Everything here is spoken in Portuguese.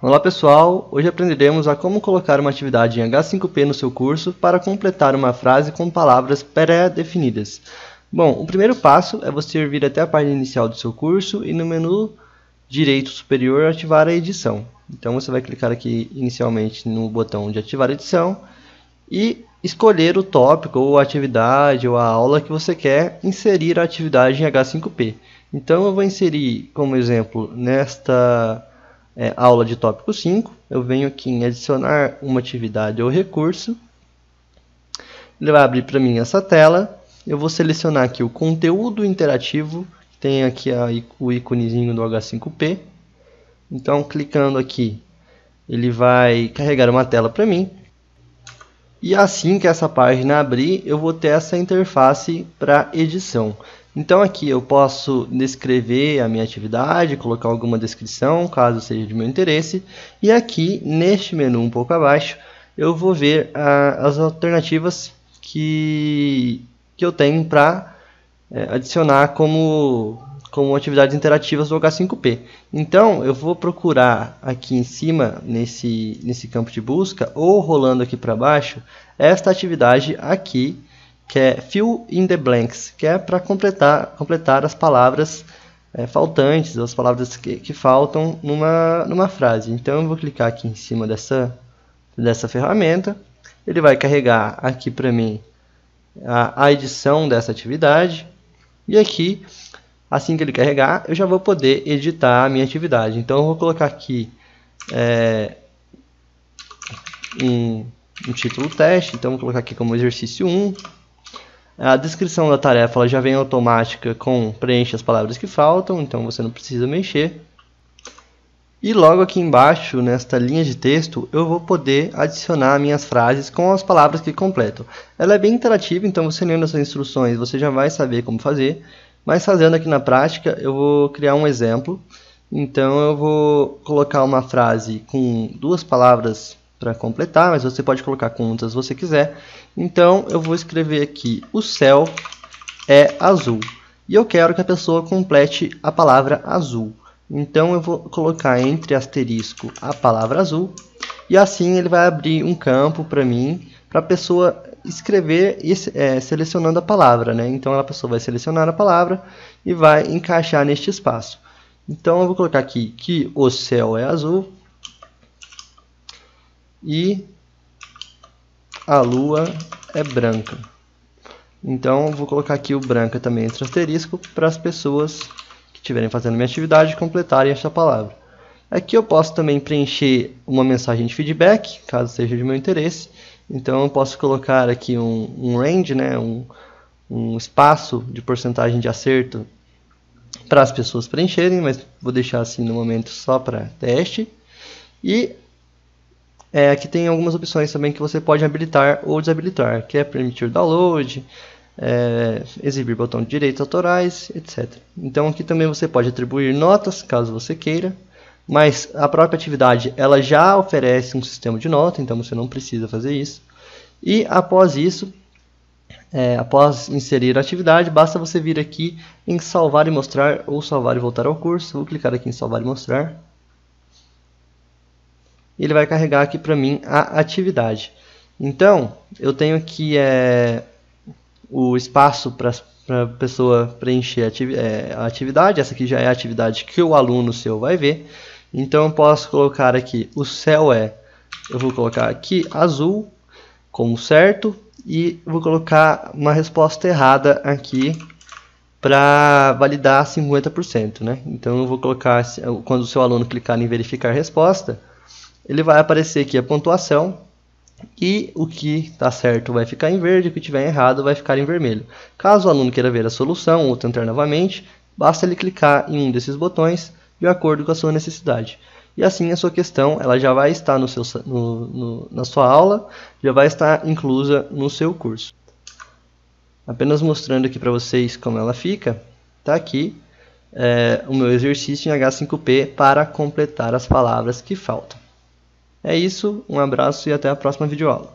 Olá pessoal, hoje aprenderemos a como colocar uma atividade em H5P no seu curso para completar uma frase com palavras pré-definidas. Bom, o primeiro passo é você vir até a página inicial do seu curso e no menu direito superior ativar a edição. Então você vai clicar aqui inicialmente no botão de ativar edição e escolher o tópico ou a atividade ou a aula que você quer inserir a atividade em H5P. Então eu vou inserir como exemplo nesta é, aula de tópico 5, eu venho aqui em adicionar uma atividade ou recurso. Ele vai abrir para mim essa tela. Eu vou selecionar aqui o conteúdo interativo, tem aqui a, o íconezinho do H5P. Então, clicando aqui, ele vai carregar uma tela para mim. E assim que essa página abrir, eu vou ter essa interface para edição. Então aqui eu posso descrever a minha atividade, colocar alguma descrição, caso seja de meu interesse. E aqui, neste menu um pouco abaixo, eu vou ver ah, as alternativas que, que eu tenho para é, adicionar como, como atividades interativas do H5P. Então, eu vou procurar aqui em cima, nesse, nesse campo de busca, ou rolando aqui para baixo, esta atividade aqui, que é fill in the blanks, que é para completar, completar as palavras é, faltantes, as palavras que, que faltam numa, numa frase. Então eu vou clicar aqui em cima dessa, dessa ferramenta, ele vai carregar aqui para mim a, a edição dessa atividade, e aqui, assim que ele carregar, eu já vou poder editar a minha atividade. Então eu vou colocar aqui é, um, título teste, então vou colocar aqui como exercício 1, a descrição da tarefa já vem automática com preenche as palavras que faltam, então você não precisa mexer. E logo aqui embaixo, nesta linha de texto, eu vou poder adicionar minhas frases com as palavras que completam. Ela é bem interativa, então você lendo essas instruções você já vai saber como fazer. Mas fazendo aqui na prática, eu vou criar um exemplo. Então eu vou colocar uma frase com duas palavras para completar, mas você pode colocar quantas você quiser. Então eu vou escrever aqui: o céu é azul. E eu quero que a pessoa complete a palavra azul. Então eu vou colocar entre asterisco a palavra azul. E assim ele vai abrir um campo para mim, para a pessoa escrever é, selecionando a palavra. Né? Então a pessoa vai selecionar a palavra e vai encaixar neste espaço. Então eu vou colocar aqui que o céu é azul e a lua é branca. Então, vou colocar aqui o branca também entre asterisco para as pessoas que estiverem fazendo minha atividade completarem esta palavra. Aqui eu posso também preencher uma mensagem de feedback, caso seja de meu interesse. Então, eu posso colocar aqui um, um range, né, um, um espaço de porcentagem de acerto para as pessoas preencherem, mas vou deixar assim no momento só para teste. E é, aqui tem algumas opções também que você pode habilitar ou desabilitar, que é permitir download, é, exibir botão de direitos autorais, etc. Então aqui também você pode atribuir notas, caso você queira, mas a própria atividade ela já oferece um sistema de nota, então você não precisa fazer isso. E após isso, é, após inserir a atividade, basta você vir aqui em salvar e mostrar ou salvar e voltar ao curso. Vou clicar aqui em salvar e mostrar ele vai carregar aqui para mim a atividade. Então, eu tenho aqui é, o espaço para a pessoa preencher é, a atividade. Essa aqui já é a atividade que o aluno seu vai ver. Então, eu posso colocar aqui, o céu é, eu vou colocar aqui azul, como certo, e vou colocar uma resposta errada aqui para validar 50%. Né? Então, eu vou colocar, quando o seu aluno clicar em verificar resposta, ele vai aparecer aqui a pontuação e o que está certo vai ficar em verde, o que tiver errado vai ficar em vermelho. Caso o aluno queira ver a solução ou tentar novamente, basta ele clicar em um desses botões de acordo com a sua necessidade. E assim a sua questão ela já vai estar no seu, no, no, na sua aula, já vai estar inclusa no seu curso. Apenas mostrando aqui para vocês como ela fica, está aqui é, o meu exercício em H5P para completar as palavras que faltam. É isso, um abraço e até a próxima videoaula.